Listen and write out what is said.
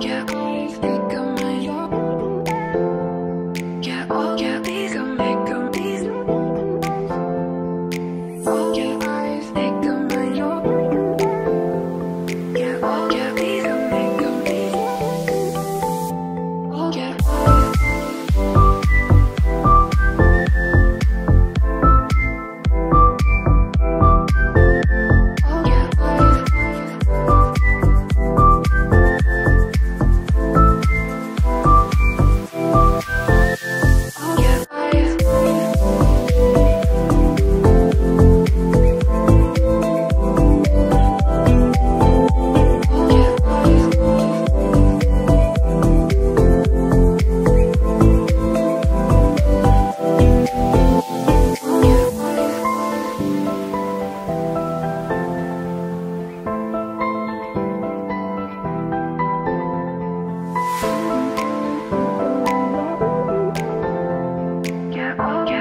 Yeah. Oh.